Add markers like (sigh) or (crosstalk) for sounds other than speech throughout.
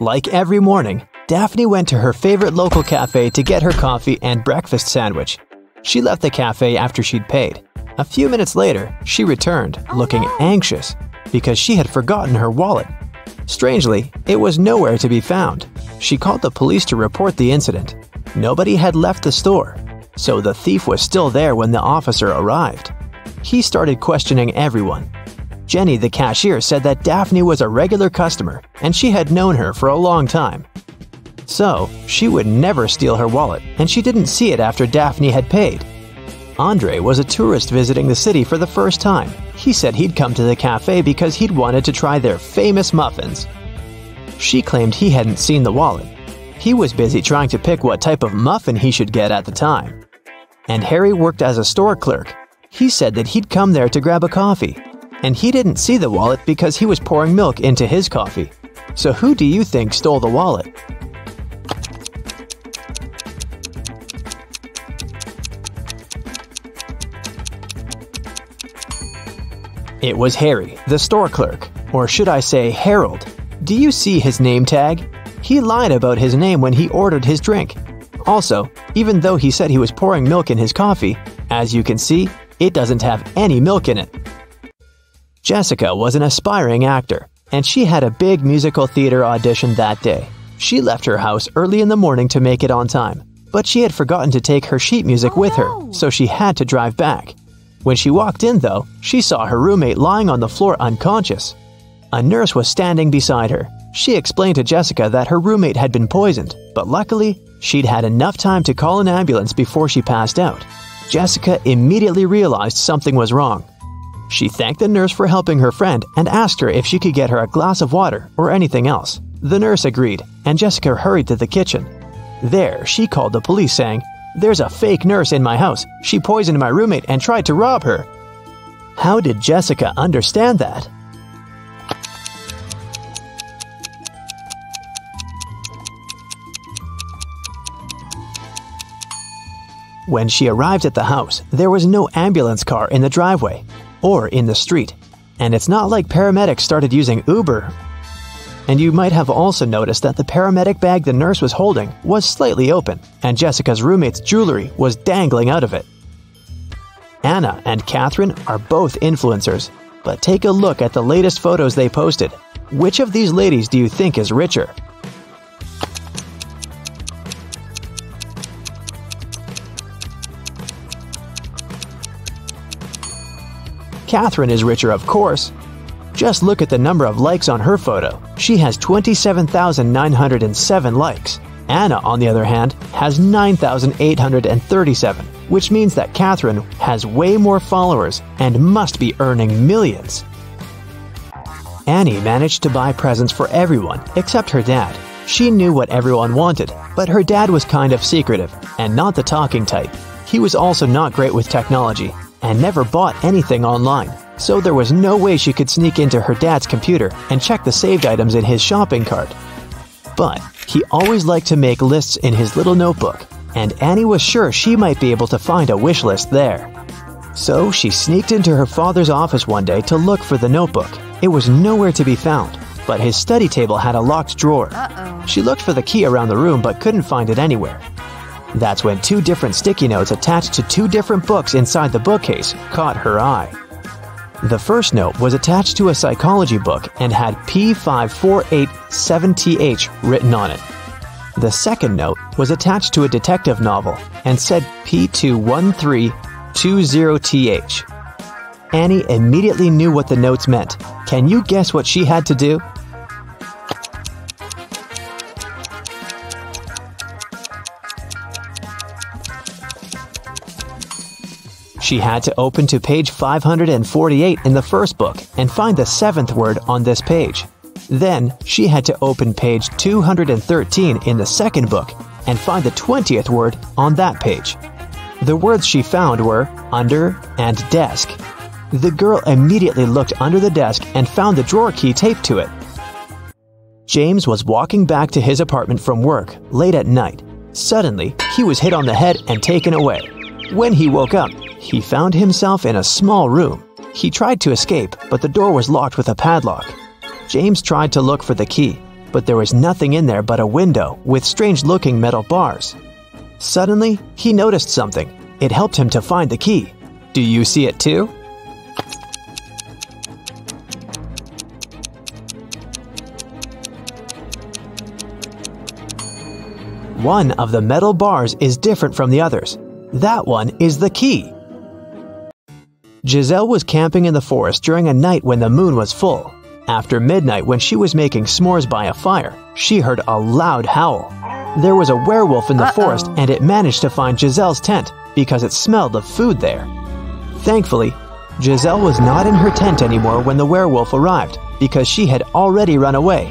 Like every morning, Daphne went to her favorite local cafe to get her coffee and breakfast sandwich. She left the cafe after she'd paid. A few minutes later, she returned, oh, looking anxious, because she had forgotten her wallet. Strangely, it was nowhere to be found. She called the police to report the incident. Nobody had left the store, so the thief was still there when the officer arrived. He started questioning everyone. Jenny, the cashier, said that Daphne was a regular customer and she had known her for a long time. So, she would never steal her wallet, and she didn't see it after Daphne had paid. Andre was a tourist visiting the city for the first time. He said he'd come to the cafe because he'd wanted to try their famous muffins. She claimed he hadn't seen the wallet. He was busy trying to pick what type of muffin he should get at the time. And Harry worked as a store clerk. He said that he'd come there to grab a coffee. And he didn't see the wallet because he was pouring milk into his coffee. So who do you think stole the wallet? It was Harry, the store clerk, or should I say Harold. Do you see his name tag? He lied about his name when he ordered his drink. Also, even though he said he was pouring milk in his coffee, as you can see, it doesn't have any milk in it. Jessica was an aspiring actor, and she had a big musical theater audition that day. She left her house early in the morning to make it on time, but she had forgotten to take her sheet music oh, with her, so she had to drive back. When she walked in, though, she saw her roommate lying on the floor unconscious. A nurse was standing beside her. She explained to Jessica that her roommate had been poisoned, but luckily, she'd had enough time to call an ambulance before she passed out. Jessica immediately realized something was wrong. She thanked the nurse for helping her friend and asked her if she could get her a glass of water or anything else. The nurse agreed, and Jessica hurried to the kitchen. There, she called the police saying, there's a fake nurse in my house. She poisoned my roommate and tried to rob her. How did Jessica understand that? When she arrived at the house, there was no ambulance car in the driveway or in the street. And it's not like paramedics started using Uber and you might have also noticed that the paramedic bag the nurse was holding was slightly open, and Jessica's roommate's jewelry was dangling out of it. Anna and Catherine are both influencers, but take a look at the latest photos they posted. Which of these ladies do you think is richer? Catherine is richer, of course, just look at the number of likes on her photo. She has 27,907 likes. Anna, on the other hand, has 9,837, which means that Catherine has way more followers and must be earning millions. Annie managed to buy presents for everyone except her dad. She knew what everyone wanted, but her dad was kind of secretive and not the talking type. He was also not great with technology and never bought anything online so there was no way she could sneak into her dad's computer and check the saved items in his shopping cart. But he always liked to make lists in his little notebook, and Annie was sure she might be able to find a wish list there. So she sneaked into her father's office one day to look for the notebook. It was nowhere to be found, but his study table had a locked drawer. Uh-oh. She looked for the key around the room but couldn't find it anywhere. That's when two different sticky notes attached to two different books inside the bookcase caught her eye. The first note was attached to a psychology book and had P5487TH written on it. The second note was attached to a detective novel and said P21320TH. Annie immediately knew what the notes meant. Can you guess what she had to do? She had to open to page 548 in the first book and find the seventh word on this page. Then, she had to open page 213 in the second book and find the 20th word on that page. The words she found were under and desk. The girl immediately looked under the desk and found the drawer key taped to it. James was walking back to his apartment from work late at night. Suddenly, he was hit on the head and taken away. When he woke up, he found himself in a small room. He tried to escape, but the door was locked with a padlock. James tried to look for the key, but there was nothing in there but a window with strange looking metal bars. Suddenly, he noticed something. It helped him to find the key. Do you see it too? One of the metal bars is different from the others. That one is the key. Giselle was camping in the forest during a night when the moon was full. After midnight, when she was making s'mores by a fire, she heard a loud howl. There was a werewolf in the Uh-oh. forest and it managed to find Giselle's tent because it smelled of food there. Thankfully, Giselle was not in her tent anymore when the werewolf arrived because she had already run away.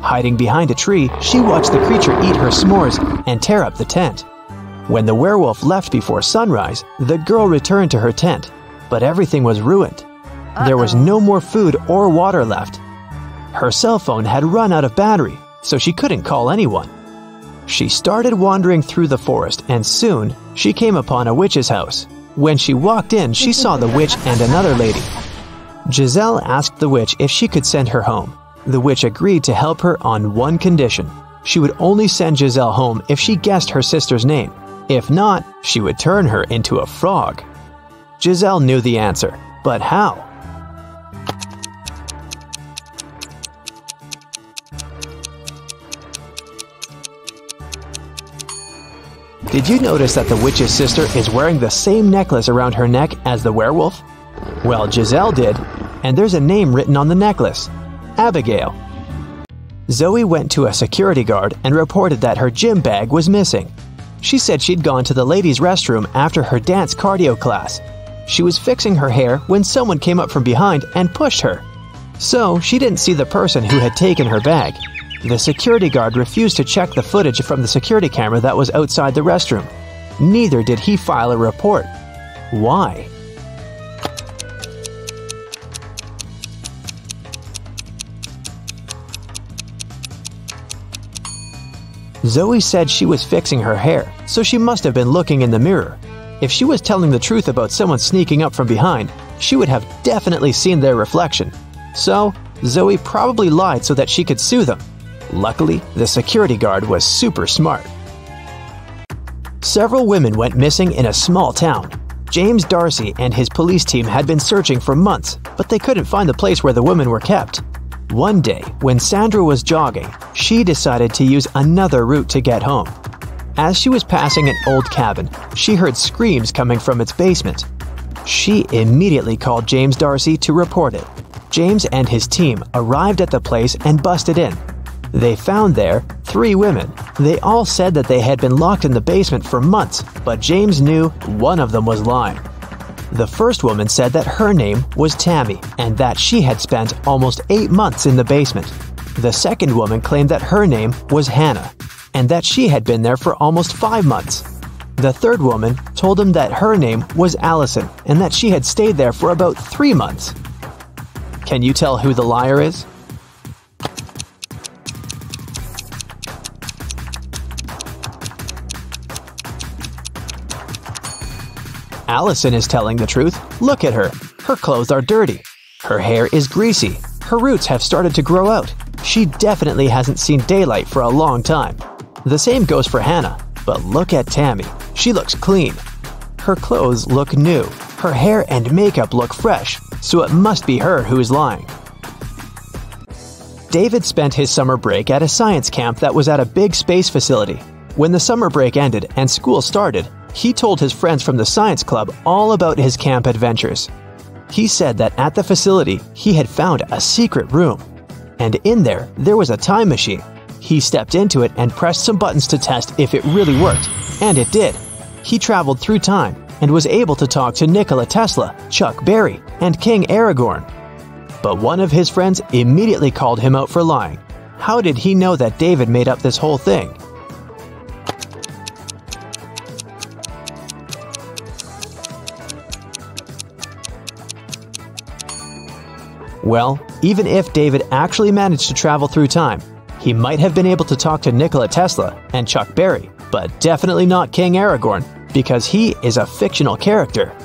Hiding behind a tree, she watched the creature eat her s'mores and tear up the tent. When the werewolf left before sunrise, the girl returned to her tent, but everything was ruined. There was no more food or water left. Her cell phone had run out of battery, so she couldn't call anyone. She started wandering through the forest, and soon she came upon a witch's house. When she walked in, she saw the witch and another lady. Giselle asked the witch if she could send her home. The witch agreed to help her on one condition. She would only send Giselle home if she guessed her sister's name. If not, she would turn her into a frog. Giselle knew the answer, but how? Did you notice that the witch's sister is wearing the same necklace around her neck as the werewolf? Well, Giselle did, and there's a name written on the necklace Abigail. Zoe went to a security guard and reported that her gym bag was missing. She said she'd gone to the ladies' restroom after her dance cardio class. She was fixing her hair when someone came up from behind and pushed her. So she didn't see the person who had taken her bag. The security guard refused to check the footage from the security camera that was outside the restroom. Neither did he file a report. Why? Zoe said she was fixing her hair, so she must have been looking in the mirror. If she was telling the truth about someone sneaking up from behind, she would have definitely seen their reflection. So, Zoe probably lied so that she could sue them. Luckily, the security guard was super smart. Several women went missing in a small town. James Darcy and his police team had been searching for months, but they couldn't find the place where the women were kept. One day, when Sandra was jogging, she decided to use another route to get home. As she was passing an old cabin, she heard screams coming from its basement. She immediately called James Darcy to report it. James and his team arrived at the place and busted in. They found there three women. They all said that they had been locked in the basement for months, but James knew one of them was lying. The first woman said that her name was Tammy and that she had spent almost eight months in the basement. The second woman claimed that her name was Hannah and that she had been there for almost five months. The third woman told him that her name was Allison and that she had stayed there for about three months. Can you tell who the liar is? Allison is telling the truth. Look at her. Her clothes are dirty. Her hair is greasy. Her roots have started to grow out. She definitely hasn't seen daylight for a long time. The same goes for Hannah. But look at Tammy. She looks clean. Her clothes look new. Her hair and makeup look fresh, so it must be her who is lying. David spent his summer break at a science camp that was at a big space facility. When the summer break ended and school started, he told his friends from the science club all about his camp adventures. He said that at the facility, he had found a secret room. And in there, there was a time machine. He stepped into it and pressed some buttons to test if it really worked. And it did. He traveled through time and was able to talk to Nikola Tesla, Chuck Berry, and King Aragorn. But one of his friends immediately called him out for lying. How did he know that David made up this whole thing? Well, even if David actually managed to travel through time, he might have been able to talk to Nikola Tesla and Chuck Berry, but definitely not King Aragorn, because he is a fictional character.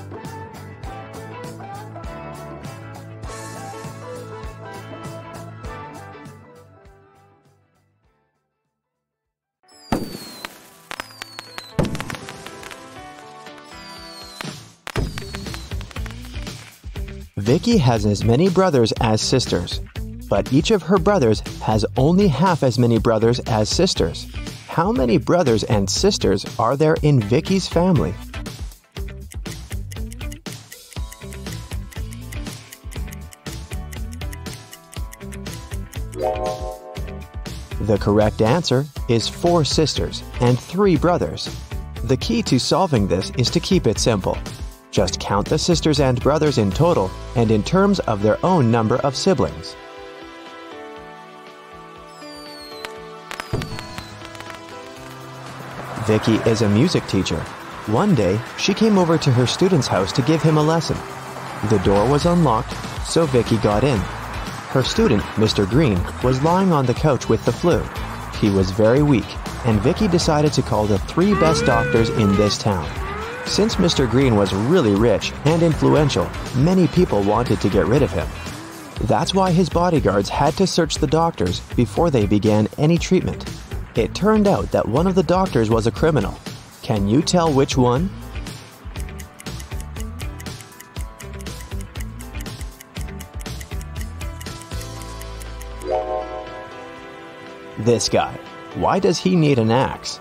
Vicky has as many brothers as sisters, but each of her brothers has only half as many brothers as sisters. How many brothers and sisters are there in Vicky's family? The correct answer is four sisters and three brothers. The key to solving this is to keep it simple. Just count the sisters and brothers in total and in terms of their own number of siblings. Vicky is a music teacher. One day, she came over to her student's house to give him a lesson. The door was unlocked, so Vicky got in. Her student, Mr. Green, was lying on the couch with the flu. He was very weak, and Vicky decided to call the three best doctors in this town. Since Mr. Green was really rich and influential, many people wanted to get rid of him. That's why his bodyguards had to search the doctors before they began any treatment. It turned out that one of the doctors was a criminal. Can you tell which one? This guy. Why does he need an axe?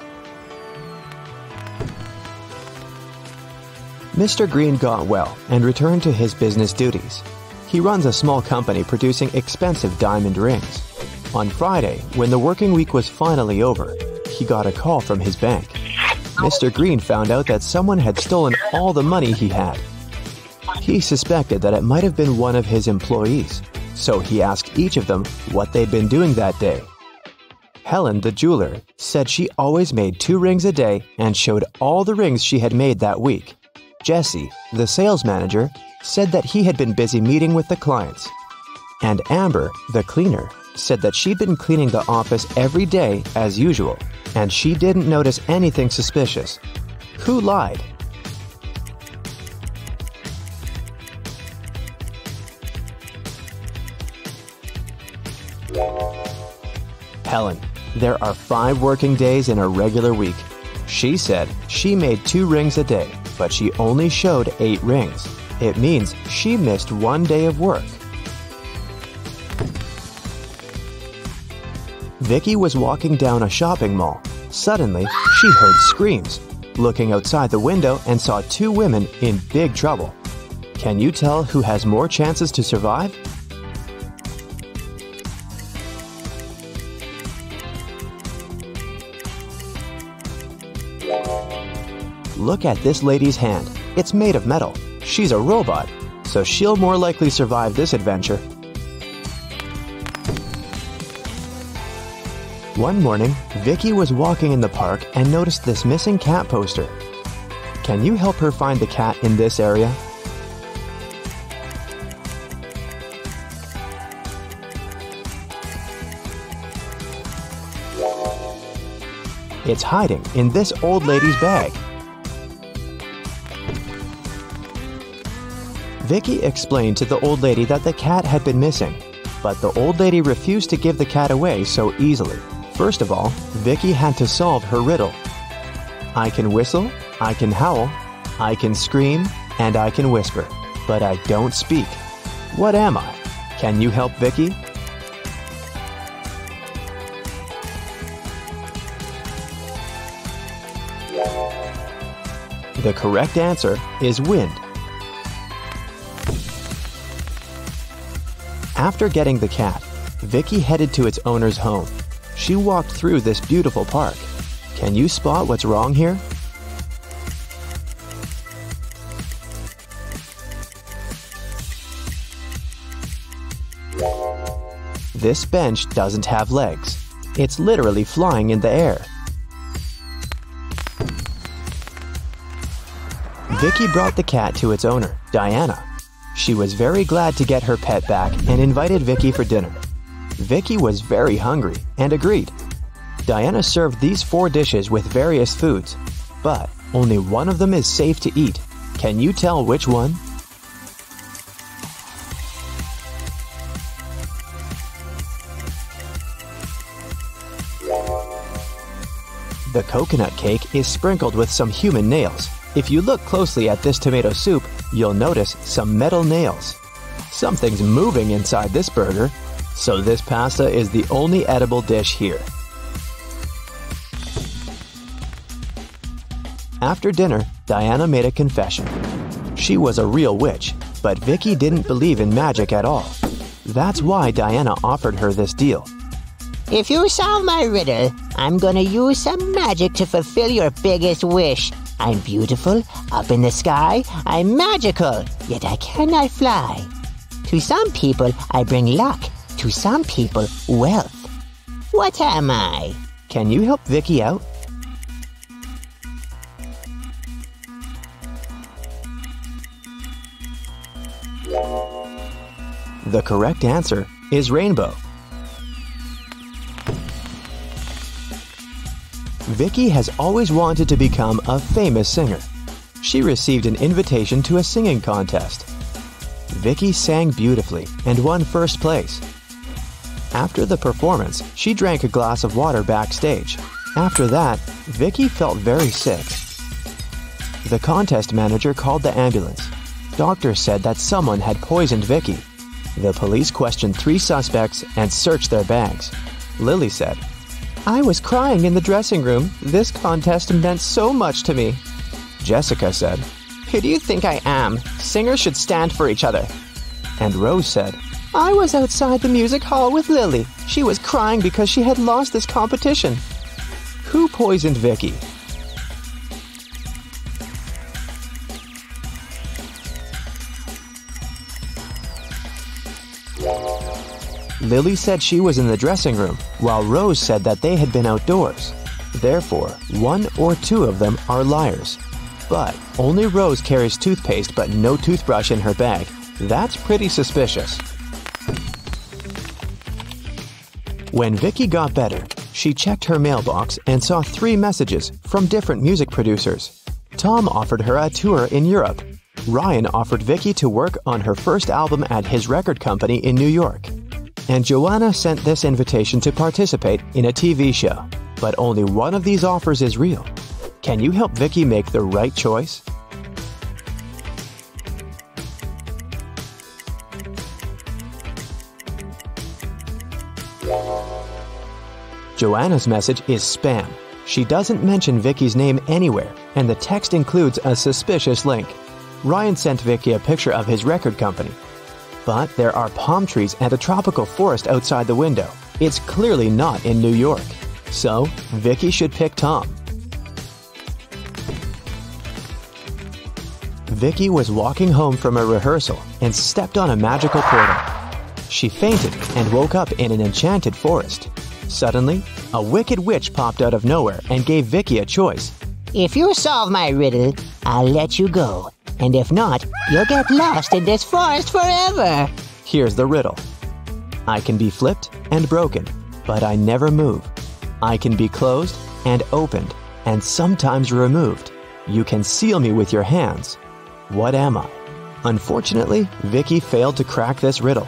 Mr. Green got well and returned to his business duties. He runs a small company producing expensive diamond rings. On Friday, when the working week was finally over, he got a call from his bank. Mr. Green found out that someone had stolen all the money he had. He suspected that it might have been one of his employees, so he asked each of them what they'd been doing that day. Helen, the jeweler, said she always made two rings a day and showed all the rings she had made that week. Jesse, the sales manager, said that he had been busy meeting with the clients. And Amber, the cleaner, said that she'd been cleaning the office every day as usual, and she didn't notice anything suspicious. Who lied? Helen, there are five working days in a regular week. She said she made two rings a day, but she only showed eight rings. It means she missed one day of work. Vicky was walking down a shopping mall. Suddenly, she heard screams. Looking outside the window and saw two women in big trouble. Can you tell who has more chances to survive? Look at this lady's hand. It's made of metal. She's a robot, so she'll more likely survive this adventure. One morning, Vicky was walking in the park and noticed this missing cat poster. Can you help her find the cat in this area? It's hiding in this old lady's bag. Vicky explained to the old lady that the cat had been missing, but the old lady refused to give the cat away so easily. First of all, Vicky had to solve her riddle. I can whistle, I can howl, I can scream, and I can whisper, but I don't speak. What am I? Can you help Vicky? The correct answer is wind. After getting the cat, Vicky headed to its owner's home. She walked through this beautiful park. Can you spot what's wrong here? This bench doesn't have legs. It's literally flying in the air. Vicky brought the cat to its owner, Diana. She was very glad to get her pet back and invited Vicky for dinner. Vicky was very hungry and agreed. Diana served these four dishes with various foods, but only one of them is safe to eat. Can you tell which one? The coconut cake is sprinkled with some human nails. If you look closely at this tomato soup, you'll notice some metal nails. Something's moving inside this burger, so this pasta is the only edible dish here. After dinner, Diana made a confession. She was a real witch, but Vicky didn't believe in magic at all. That's why Diana offered her this deal. If you solve my riddle, I'm gonna use some magic to fulfill your biggest wish. I'm beautiful, up in the sky, I'm magical, yet I cannot fly. To some people, I bring luck, to some people, wealth. What am I? Can you help Vicky out? The correct answer is rainbow. Vicky has always wanted to become a famous singer. She received an invitation to a singing contest. Vicky sang beautifully and won first place. After the performance, she drank a glass of water backstage. After that, Vicky felt very sick. The contest manager called the ambulance. Doctors said that someone had poisoned Vicky. The police questioned three suspects and searched their bags. Lily said, I was crying in the dressing room. This contest meant so much to me. Jessica said, Who do you think I am? Singers should stand for each other. And Rose said, I was outside the music hall with Lily. She was crying because she had lost this competition. Who poisoned Vicky? Lily said she was in the dressing room, while Rose said that they had been outdoors. Therefore, one or two of them are liars. But only Rose carries toothpaste but no toothbrush in her bag. That's pretty suspicious. When Vicky got better, she checked her mailbox and saw three messages from different music producers. Tom offered her a tour in Europe. Ryan offered Vicky to work on her first album at his record company in New York. And Joanna sent this invitation to participate in a TV show. But only one of these offers is real. Can you help Vicky make the right choice? Joanna's message is spam. She doesn't mention Vicky's name anywhere, and the text includes a suspicious link. Ryan sent Vicky a picture of his record company. But there are palm trees and a tropical forest outside the window. It's clearly not in New York. So, Vicky should pick Tom. Vicky was walking home from a rehearsal and stepped on a magical portal. She fainted and woke up in an enchanted forest. Suddenly, a wicked witch popped out of nowhere and gave Vicky a choice. If you solve my riddle, I'll let you go. And if not, you'll get lost in this forest forever. Here's the riddle I can be flipped and broken, but I never move. I can be closed and opened, and sometimes removed. You can seal me with your hands. What am I? Unfortunately, Vicky failed to crack this riddle.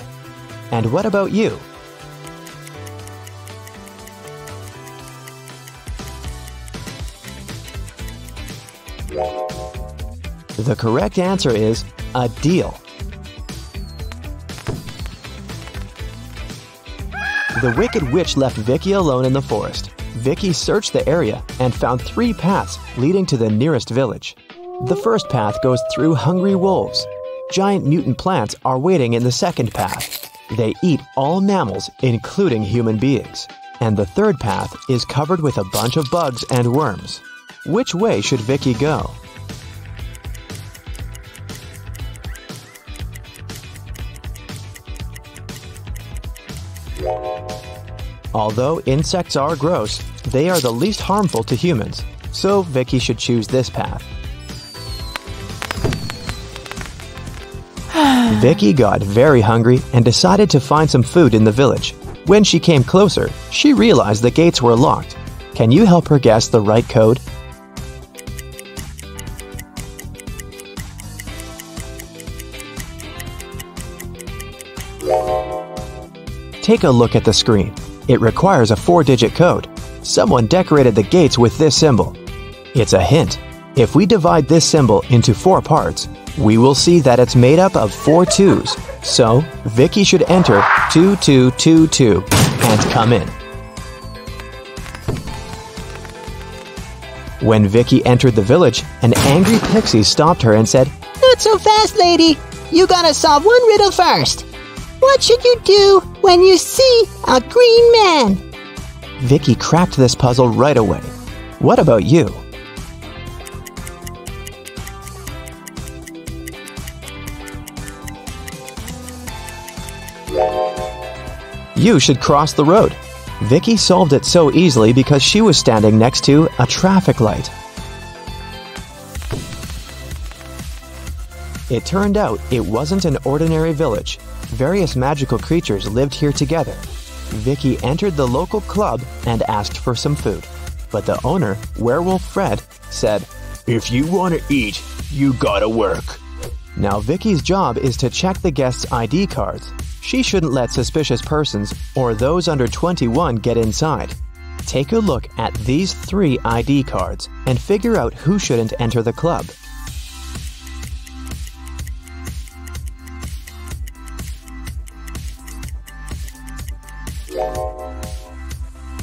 And what about you? The correct answer is a deal. The Wicked Witch left Vicky alone in the forest. Vicky searched the area and found three paths leading to the nearest village. The first path goes through hungry wolves. Giant mutant plants are waiting in the second path. They eat all mammals, including human beings. And the third path is covered with a bunch of bugs and worms. Which way should Vicky go? Although insects are gross, they are the least harmful to humans, so Vicky should choose this path. (sighs) Vicky got very hungry and decided to find some food in the village. When she came closer, she realized the gates were locked. Can you help her guess the right code? Take a look at the screen. It requires a four digit code. Someone decorated the gates with this symbol. It's a hint. If we divide this symbol into four parts, we will see that it's made up of four twos. So, Vicky should enter 2222 and come in. When Vicky entered the village, an angry pixie stopped her and said, Not so fast, lady. You gotta solve one riddle first. What should you do when you see a green man? Vicky cracked this puzzle right away. What about you? You should cross the road. Vicky solved it so easily because she was standing next to a traffic light. It turned out it wasn't an ordinary village. Various magical creatures lived here together. Vicky entered the local club and asked for some food. But the owner, Werewolf Fred, said, If you want to eat, you gotta work. Now Vicky's job is to check the guests' ID cards. She shouldn't let suspicious persons or those under 21 get inside. Take a look at these three ID cards and figure out who shouldn't enter the club.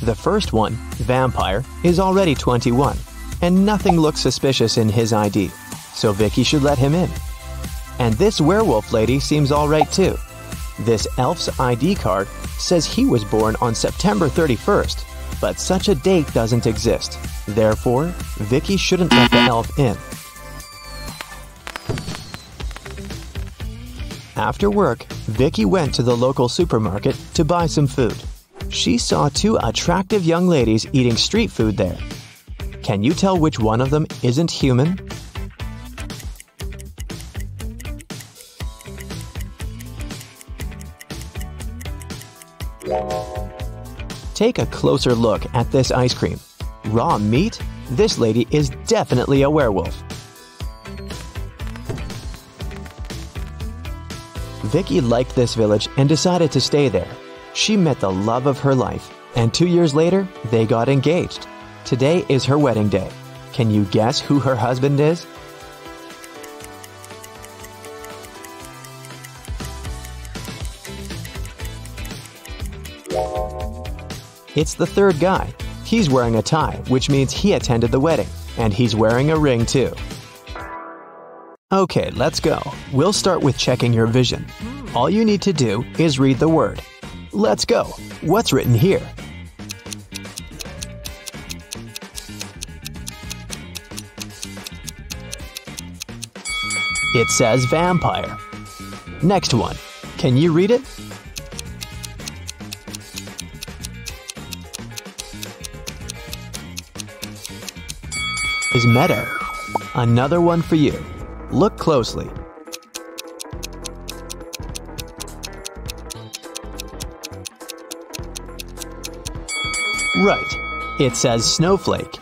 The first one, Vampire, is already 21, and nothing looks suspicious in his ID, so Vicky should let him in. And this werewolf lady seems alright too. This elf's ID card says he was born on September 31st, but such a date doesn't exist. Therefore, Vicky shouldn't let the elf in. After work, Vicky went to the local supermarket to buy some food. She saw two attractive young ladies eating street food there. Can you tell which one of them isn't human? Take a closer look at this ice cream. Raw meat? This lady is definitely a werewolf. Vicky liked this village and decided to stay there. She met the love of her life, and two years later, they got engaged. Today is her wedding day. Can you guess who her husband is? It's the third guy. He's wearing a tie, which means he attended the wedding, and he's wearing a ring too. Okay, let's go. We'll start with checking your vision. All you need to do is read the word. Let's go. What's written here? It says vampire. Next one. Can you read it? Is meadow. Another one for you. Look closely. Right. It says snowflake.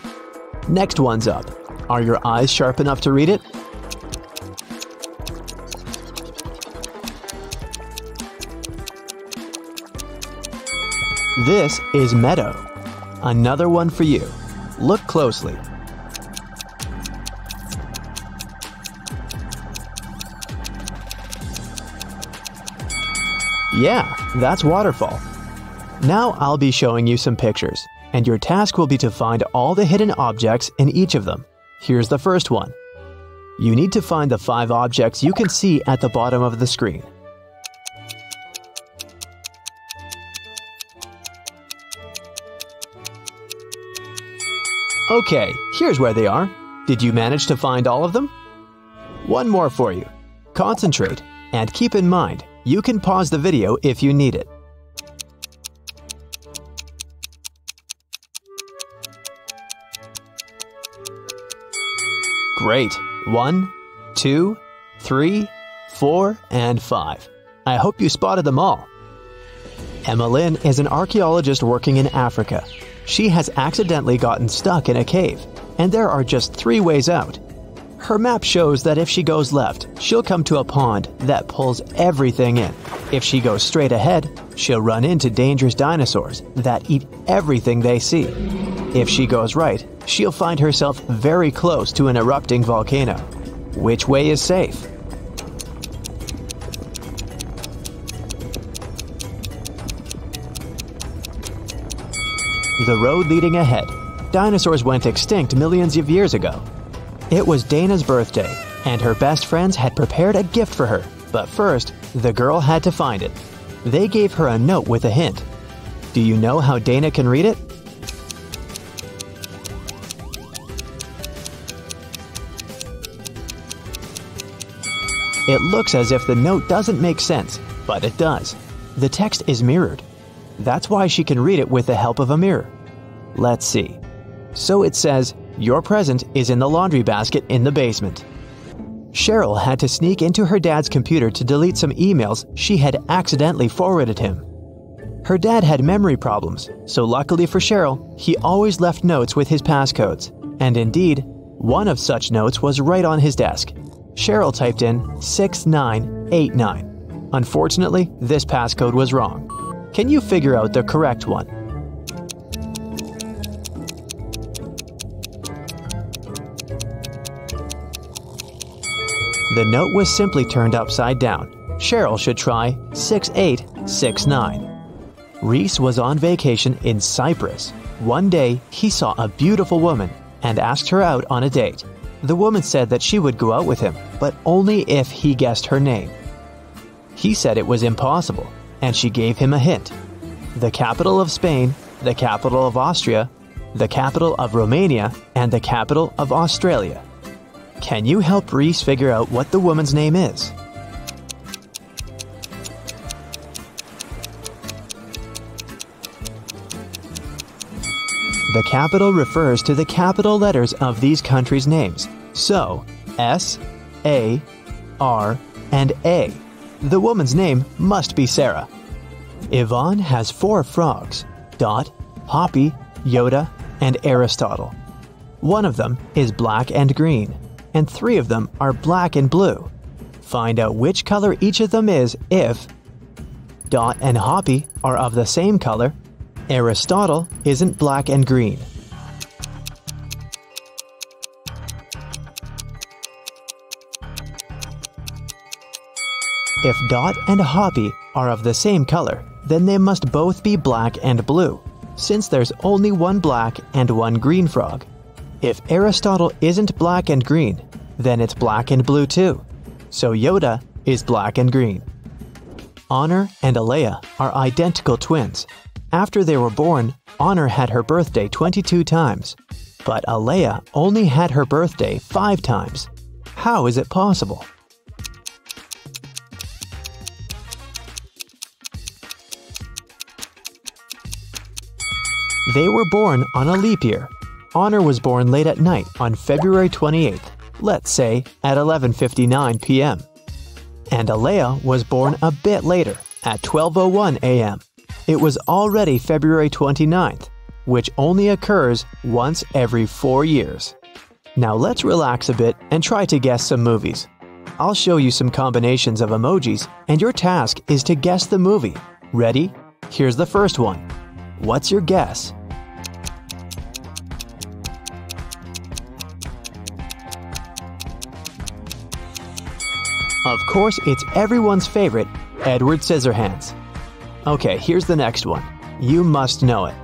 Next one's up. Are your eyes sharp enough to read it? This is meadow. Another one for you. Look closely. Yeah, that's waterfall. Now I'll be showing you some pictures, and your task will be to find all the hidden objects in each of them. Here's the first one. You need to find the five objects you can see at the bottom of the screen. Okay, here's where they are. Did you manage to find all of them? One more for you. Concentrate, and keep in mind, you can pause the video if you need it. Great. One, two, three, four, and five. I hope you spotted them all. Emma Lynn is an archaeologist working in Africa. She has accidentally gotten stuck in a cave, and there are just three ways out. Her map shows that if she goes left, she'll come to a pond that pulls everything in. If she goes straight ahead, she'll run into dangerous dinosaurs that eat everything they see. If she goes right, she'll find herself very close to an erupting volcano. Which way is safe? The road leading ahead. Dinosaurs went extinct millions of years ago, it was Dana's birthday, and her best friends had prepared a gift for her. But first, the girl had to find it. They gave her a note with a hint. Do you know how Dana can read it? It looks as if the note doesn't make sense, but it does. The text is mirrored. That's why she can read it with the help of a mirror. Let's see. So it says, Your present is in the laundry basket in the basement. Cheryl had to sneak into her dad's computer to delete some emails she had accidentally forwarded him. Her dad had memory problems, so luckily for Cheryl, he always left notes with his passcodes. And indeed, one of such notes was right on his desk. Cheryl typed in 6989. Unfortunately, this passcode was wrong. Can you figure out the correct one? The note was simply turned upside down. Cheryl should try 6869. Reese was on vacation in Cyprus. One day, he saw a beautiful woman and asked her out on a date. The woman said that she would go out with him, but only if he guessed her name. He said it was impossible, and she gave him a hint. The capital of Spain, the capital of Austria, the capital of Romania, and the capital of Australia. Can you help Reese figure out what the woman's name is? The capital refers to the capital letters of these countries' names. So, S, A, R, and A. The woman's name must be Sarah. Yvonne has four frogs Dot, Hoppy, Yoda, and Aristotle. One of them is black and green, and three of them are black and blue. Find out which color each of them is if Dot and Hoppy are of the same color Aristotle isn't black and green. If Dot and Hoppy are of the same color, then they must both be black and blue, since there's only one black and one green frog. If Aristotle isn't black and green, then it's black and blue too. So Yoda is black and green. Honor and Alea are identical twins, after they were born, Honor had her birthday 22 times, but Alea only had her birthday 5 times. How is it possible? They were born on a leap year. Honor was born late at night on February 28th, let's say at 11:59 p.m. And Alea was born a bit later at 12:01 a.m. It was already February 29th, which only occurs once every four years. Now let's relax a bit and try to guess some movies. I'll show you some combinations of emojis, and your task is to guess the movie. Ready? Here's the first one. What's your guess? Of course, it's everyone's favorite, Edward Scissorhands. Okay, here's the next one. You must know it.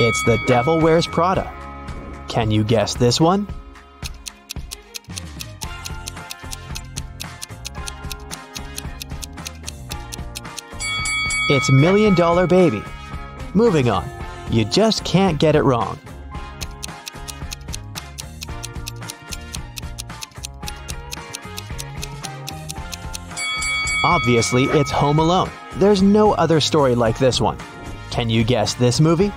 It's The Devil Wears Prada. Can you guess this one? It's Million Dollar Baby. Moving on. You just can't get it wrong. Obviously, it's Home Alone. There's no other story like this one. Can you guess this movie?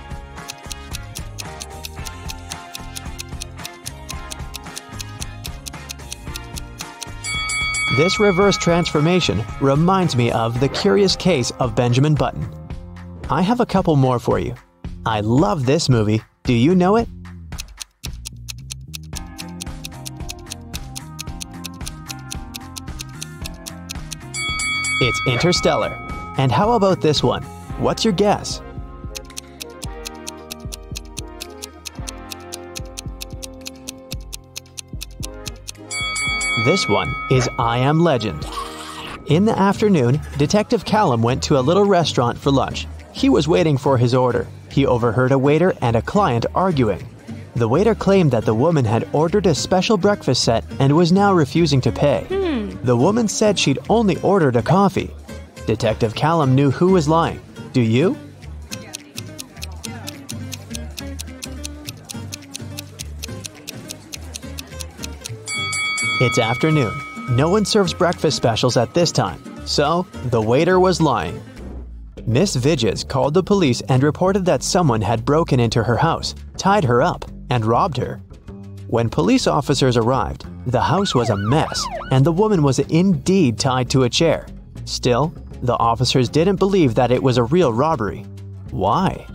This reverse transformation reminds me of The Curious Case of Benjamin Button. I have a couple more for you. I love this movie. Do you know it? It's Interstellar. And how about this one? What's your guess? This one is I Am Legend. In the afternoon, Detective Callum went to a little restaurant for lunch. He was waiting for his order. He overheard a waiter and a client arguing. The waiter claimed that the woman had ordered a special breakfast set and was now refusing to pay. Hmm. The woman said she'd only ordered a coffee. Detective Callum knew who was lying. Do you? It's afternoon. No one serves breakfast specials at this time, so the waiter was lying. Miss Vidges called the police and reported that someone had broken into her house, tied her up, and robbed her. When police officers arrived, the house was a mess, and the woman was indeed tied to a chair. Still, the officers didn't believe that it was a real robbery. Why?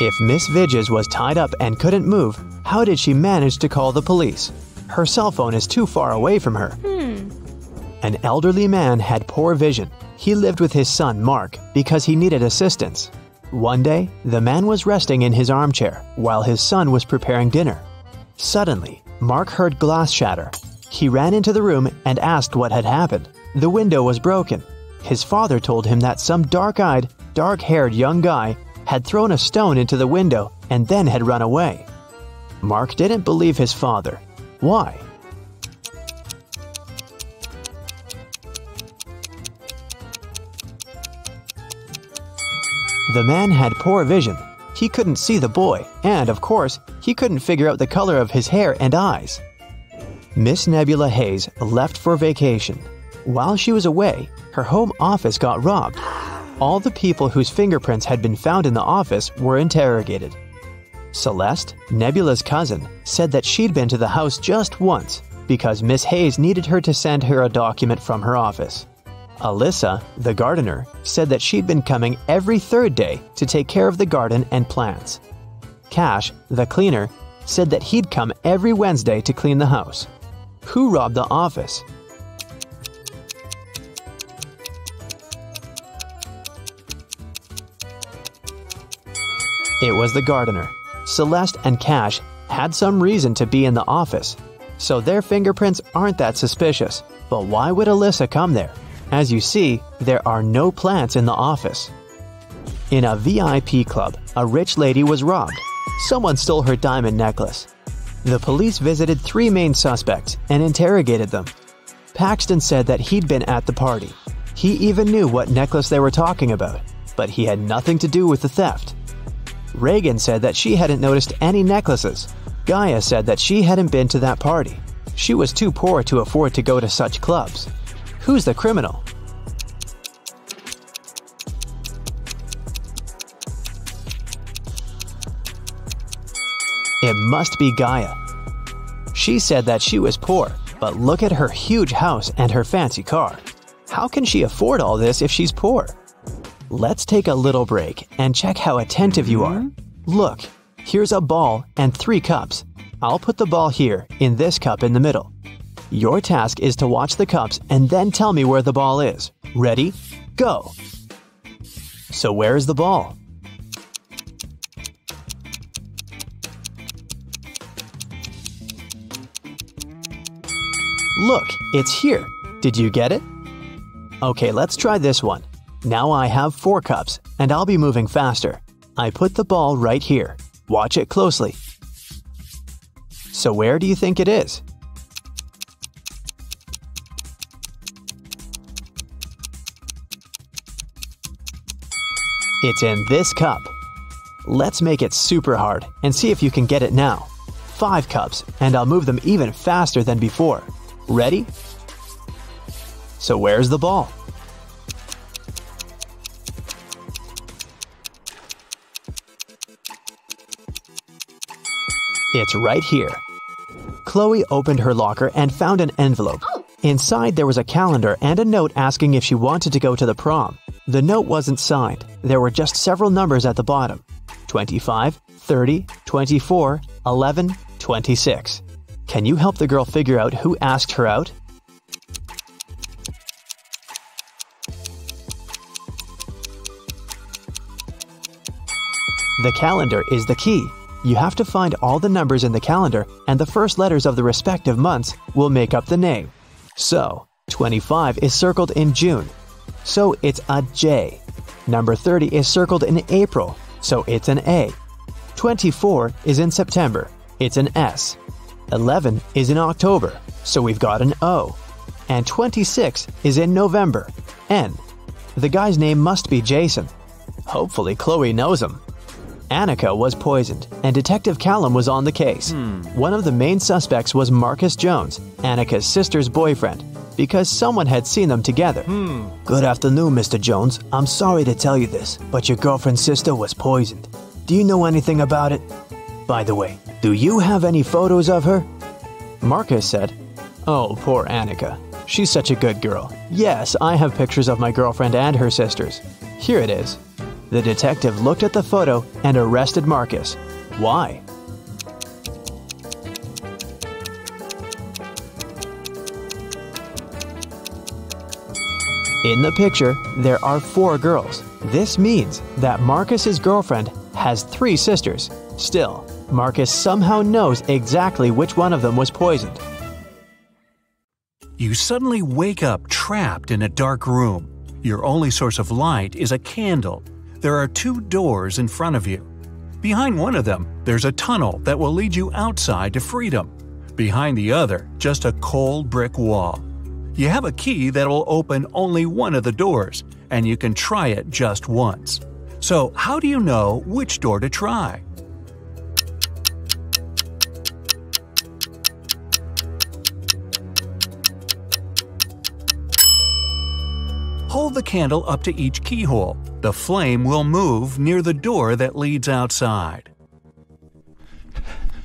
If Miss Vidges was tied up and couldn't move, how did she manage to call the police? Her cell phone is too far away from her. Hmm. An elderly man had poor vision. He lived with his son, Mark, because he needed assistance. One day, the man was resting in his armchair while his son was preparing dinner. Suddenly, Mark heard glass shatter. He ran into the room and asked what had happened. The window was broken. His father told him that some dark eyed, dark haired young guy had thrown a stone into the window and then had run away. Mark didn't believe his father. Why? The man had poor vision. He couldn't see the boy, and of course, he couldn't figure out the color of his hair and eyes. Miss Nebula Hayes left for vacation. While she was away, her home office got robbed. All the people whose fingerprints had been found in the office were interrogated. Celeste, Nebula's cousin, said that she'd been to the house just once because Miss Hayes needed her to send her a document from her office. Alyssa, the gardener, said that she'd been coming every third day to take care of the garden and plants. Cash, the cleaner, said that he'd come every Wednesday to clean the house. Who robbed the office? It was the gardener. Celeste and Cash had some reason to be in the office, so their fingerprints aren't that suspicious. But why would Alyssa come there? As you see, there are no plants in the office. In a VIP club, a rich lady was robbed. Someone stole her diamond necklace. The police visited three main suspects and interrogated them. Paxton said that he'd been at the party. He even knew what necklace they were talking about, but he had nothing to do with the theft. Reagan said that she hadn't noticed any necklaces. Gaia said that she hadn't been to that party. She was too poor to afford to go to such clubs. Who's the criminal? It must be Gaia. She said that she was poor, but look at her huge house and her fancy car. How can she afford all this if she's poor? Let's take a little break and check how attentive you are. Look, here's a ball and three cups. I'll put the ball here, in this cup in the middle. Your task is to watch the cups and then tell me where the ball is. Ready? Go! So, where is the ball? Look, it's here. Did you get it? Okay, let's try this one. Now I have four cups, and I'll be moving faster. I put the ball right here. Watch it closely. So, where do you think it is? It's in this cup. Let's make it super hard and see if you can get it now. Five cups, and I'll move them even faster than before. Ready? So, where's the ball? It's right here. Chloe opened her locker and found an envelope. Oh. Inside, there was a calendar and a note asking if she wanted to go to the prom. The note wasn't signed, there were just several numbers at the bottom 25, 30, 24, 11, 26. Can you help the girl figure out who asked her out? The calendar is the key. You have to find all the numbers in the calendar, and the first letters of the respective months will make up the name. So, 25 is circled in June, so it's a J. Number 30 is circled in April, so it's an A. 24 is in September, it's an S. 11 is in October, so we've got an O. And 26 is in November, N. The guy's name must be Jason. Hopefully, Chloe knows him. Annika was poisoned, and Detective Callum was on the case. Hmm. One of the main suspects was Marcus Jones, Annika's sister's boyfriend, because someone had seen them together. Hmm. Good afternoon, Mr. Jones. I'm sorry to tell you this, but your girlfriend's sister was poisoned. Do you know anything about it? By the way, do you have any photos of her? Marcus said, Oh, poor Annika. She's such a good girl. Yes, I have pictures of my girlfriend and her sisters. Here it is. The detective looked at the photo and arrested Marcus. Why? In the picture, there are four girls. This means that Marcus's girlfriend has three sisters. Still, Marcus somehow knows exactly which one of them was poisoned. You suddenly wake up trapped in a dark room. Your only source of light is a candle. There are two doors in front of you. Behind one of them, there's a tunnel that will lead you outside to freedom. Behind the other, just a cold brick wall. You have a key that will open only one of the doors, and you can try it just once. So, how do you know which door to try? Hold the candle up to each keyhole. The flame will move near the door that leads outside.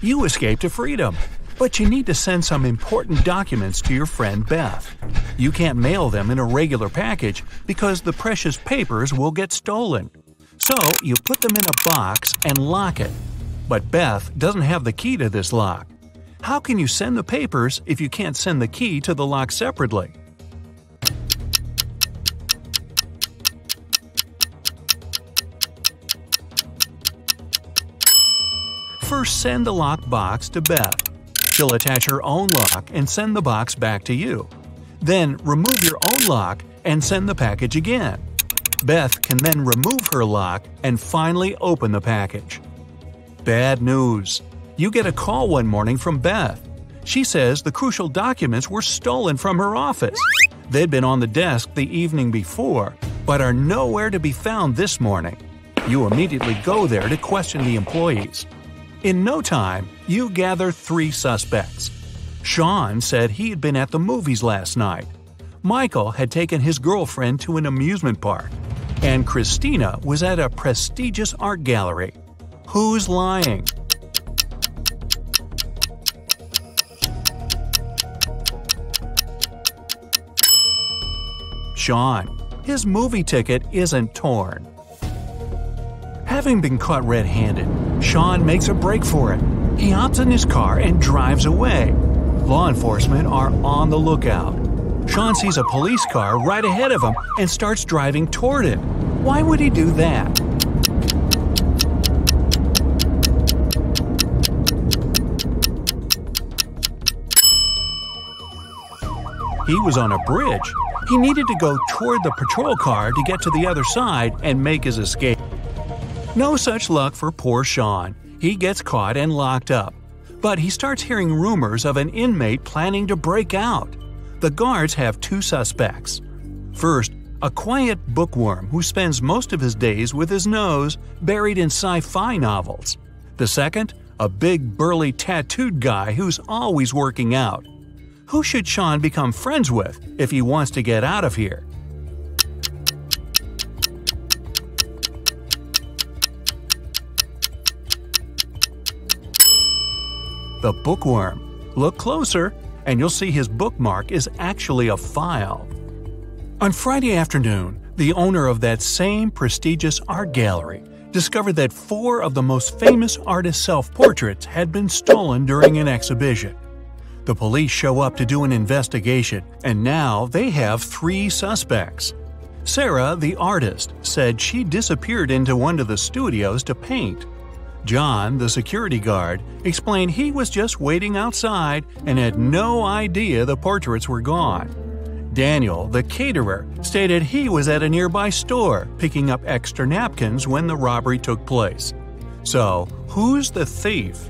You escape to freedom, but you need to send some important documents to your friend Beth. You can't mail them in a regular package because the precious papers will get stolen. So you put them in a box and lock it. But Beth doesn't have the key to this lock. How can you send the papers if you can't send the key to the lock separately? First, send the lock box to Beth. She'll attach her own lock and send the box back to you. Then, remove your own lock and send the package again. Beth can then remove her lock and finally open the package. Bad news. You get a call one morning from Beth. She says the crucial documents were stolen from her office. They'd been on the desk the evening before, but are nowhere to be found this morning. You immediately go there to question the employees. In no time, you gather three suspects. Sean said he had been at the movies last night. Michael had taken his girlfriend to an amusement park. And Christina was at a prestigious art gallery. Who's lying? Sean. His movie ticket isn't torn. Having been caught red handed, Sean makes a break for it. He hops in his car and drives away. Law enforcement are on the lookout. Sean sees a police car right ahead of him and starts driving toward it. Why would he do that? He was on a bridge. He needed to go toward the patrol car to get to the other side and make his escape. No such luck for poor Sean. He gets caught and locked up. But he starts hearing rumors of an inmate planning to break out. The guards have two suspects. First, a quiet bookworm who spends most of his days with his nose buried in sci fi novels. The second, a big burly tattooed guy who's always working out. Who should Sean become friends with if he wants to get out of here? The bookworm. Look closer, and you'll see his bookmark is actually a file. On Friday afternoon, the owner of that same prestigious art gallery discovered that four of the most famous artist self portraits had been stolen during an exhibition. The police show up to do an investigation, and now they have three suspects. Sarah, the artist, said she disappeared into one of the studios to paint. John, the security guard, explained he was just waiting outside and had no idea the portraits were gone. Daniel, the caterer, stated he was at a nearby store picking up extra napkins when the robbery took place. So, who's the thief?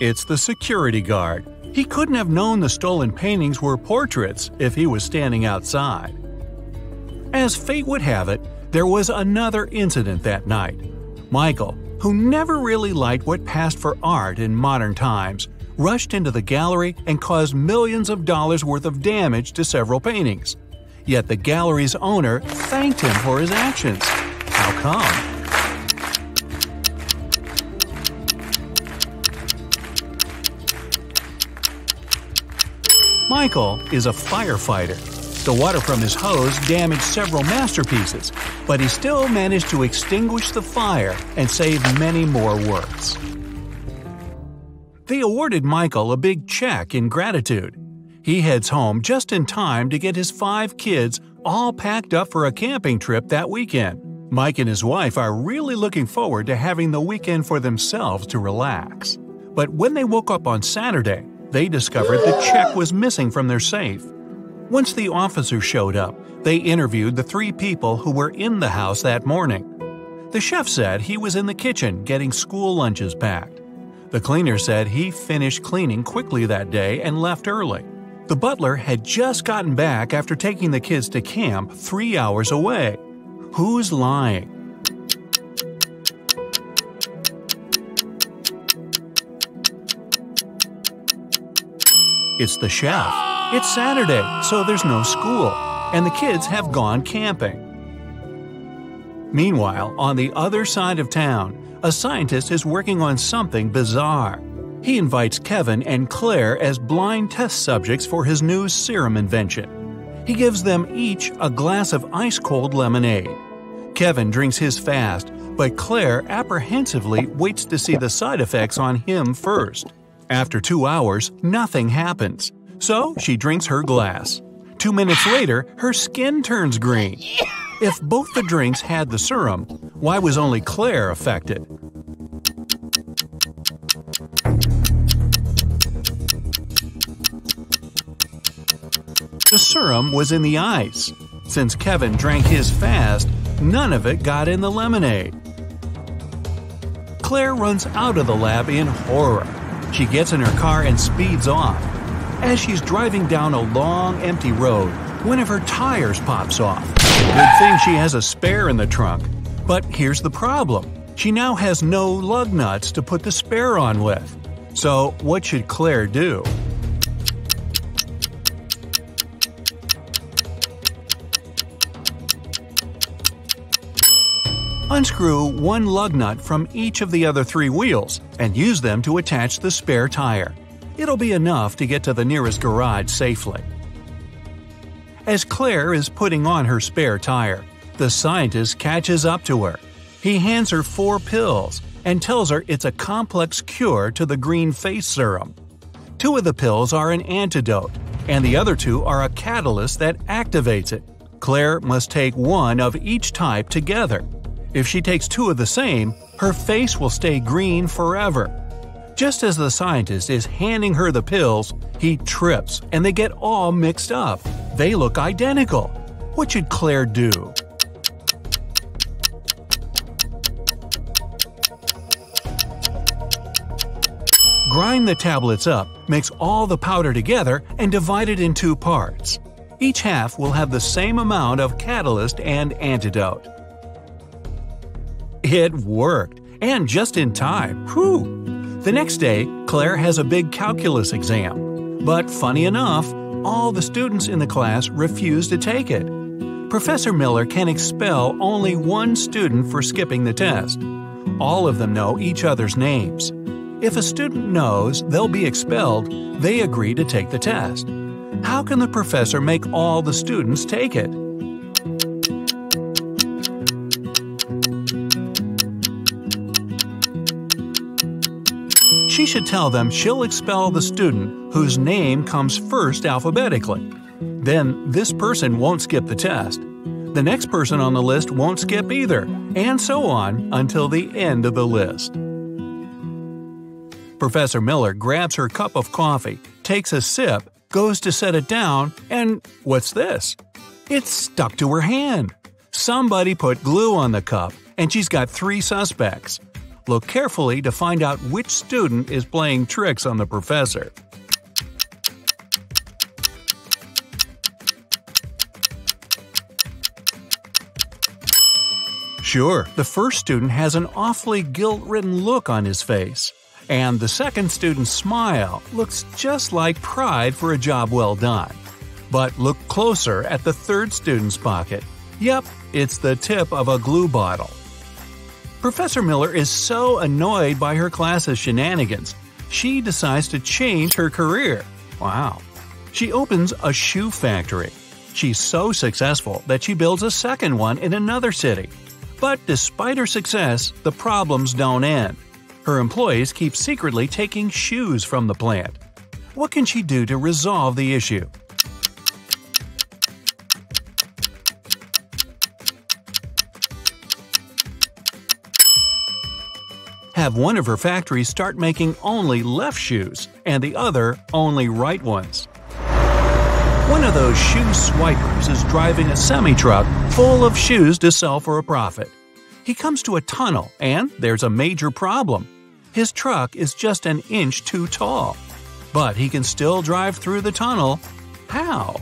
It's the security guard. He couldn't have known the stolen paintings were portraits if he was standing outside. As fate would have it, there was another incident that night. Michael, who never really liked what passed for art in modern times, rushed into the gallery and caused millions of dollars worth of damage to several paintings. Yet the gallery's owner thanked him for his actions. How come? Michael is a firefighter. The water from his hose damaged several masterpieces, but he still managed to extinguish the fire and save many more works. They awarded Michael a big check in gratitude. He heads home just in time to get his five kids all packed up for a camping trip that weekend. Mike and his wife are really looking forward to having the weekend for themselves to relax. But when they woke up on Saturday, they discovered the check was missing from their safe. Once the officer showed up, they interviewed the three people who were in the house that morning. The chef said he was in the kitchen getting school lunches packed. The cleaner said he finished cleaning quickly that day and left early. The butler had just gotten back after taking the kids to camp three hours away. Who's lying? It's the chef. It's Saturday, so there's no school, and the kids have gone camping. Meanwhile, on the other side of town, a scientist is working on something bizarre. He invites Kevin and Claire as blind test subjects for his new serum invention. He gives them each a glass of ice cold lemonade. Kevin drinks his fast, but Claire apprehensively waits to see the side effects on him first. After two hours, nothing happens. So she drinks her glass. Two minutes later, her skin turns green. If both the drinks had the serum, why was only Claire affected? The serum was in the ice. Since Kevin drank his fast, none of it got in the lemonade. Claire runs out of the lab in horror. She gets in her car and speeds off. As she's driving down a long, empty road, one of her tires pops off. Good thing she has a spare in the trunk. But here's the problem she now has no lug nuts to put the spare on with. So, what should Claire do? Unscrew one lug nut from each of the other three wheels and use them to attach the spare tire. It'll be enough to get to the nearest garage safely. As Claire is putting on her spare tire, the scientist catches up to her. He hands her four pills and tells her it's a complex cure to the green face serum. Two of the pills are an antidote, and the other two are a catalyst that activates it. Claire must take one of each type together. If she takes two of the same, her face will stay green forever. Just as the scientist is handing her the pills, he trips and they get all mixed up. They look identical. What should Claire do? Grind the tablets up, mix all the powder together, and divide it in two parts. Each half will have the same amount of catalyst and antidote. It worked, and just in time. Whew! The next day, Claire has a big calculus exam. But funny enough, all the students in the class refuse to take it. Professor Miller can expel only one student for skipping the test. All of them know each other's names. If a student knows they'll be expelled, they agree to take the test. How can the professor make all the students take it? She should tell them she'll expel the student whose name comes first alphabetically. Then this person won't skip the test. The next person on the list won't skip either, and so on until the end of the list. Professor Miller grabs her cup of coffee, takes a sip, goes to set it down, and what's this? It's stuck to her hand. Somebody put glue on the cup, and she's got three suspects. Look carefully to find out which student is playing tricks on the professor. Sure, the first student has an awfully guilt ridden look on his face. And the second student's smile looks just like pride for a job well done. But look closer at the third student's pocket. Yep, it's the tip of a glue bottle. Professor Miller is so annoyed by her class's shenanigans, she decides to change her career. Wow. She opens a shoe factory. She's so successful that she builds a second one in another city. But despite her success, the problems don't end. Her employees keep secretly taking shoes from the plant. What can she do to resolve the issue? Have one of her factories start making only left shoes and the other only right ones. One of those shoe swipers is driving a semi truck full of shoes to sell for a profit. He comes to a tunnel, and there's a major problem. His truck is just an inch too tall. But he can still drive through the tunnel. How?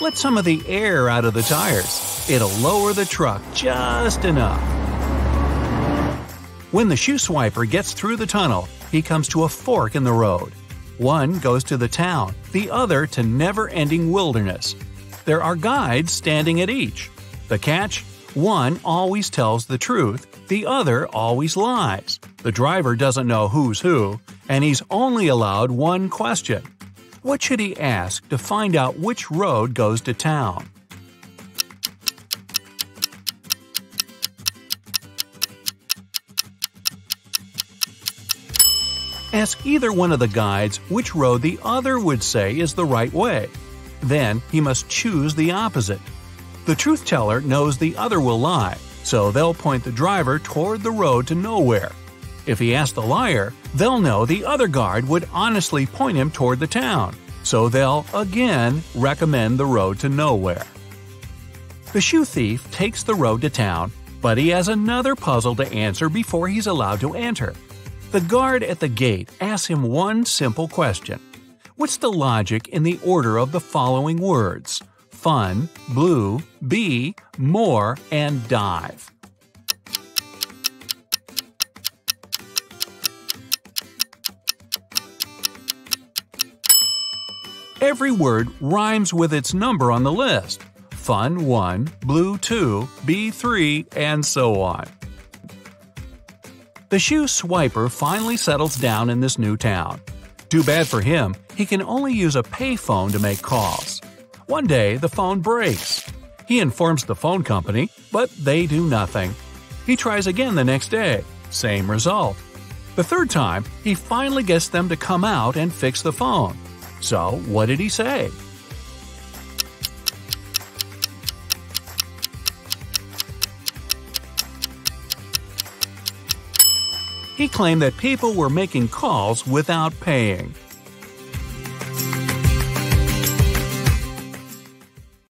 Let some of the air out of the tires. It'll lower the truck just enough. When the shoe swiper gets through the tunnel, he comes to a fork in the road. One goes to the town, the other to never ending wilderness. There are guides standing at each. The catch? One always tells the truth, the other always lies. The driver doesn't know who's who, and he's only allowed one question. What should he ask to find out which road goes to town? Ask either one of the guides which road the other would say is the right way. Then he must choose the opposite. The truth teller knows the other will lie, so they'll point the driver toward the road to nowhere. If he asks the liar, they'll know the other guard would honestly point him toward the town, so they'll again recommend the road to nowhere. The shoe thief takes the road to town, but he has another puzzle to answer before he's allowed to enter. The guard at the gate asks him one simple question What's the logic in the order of the following words? Fun, blue, bee, more, and dive. Every word rhymes with its number on the list. Fun 1, Blue 2, B 3, and so on. The shoe swiper finally settles down in this new town. Too bad for him, he can only use a payphone to make calls. One day, the phone breaks. He informs the phone company, but they do nothing. He tries again the next day, same result. The third time, he finally gets them to come out and fix the phone. So, what did he say? He claimed that people were making calls without paying.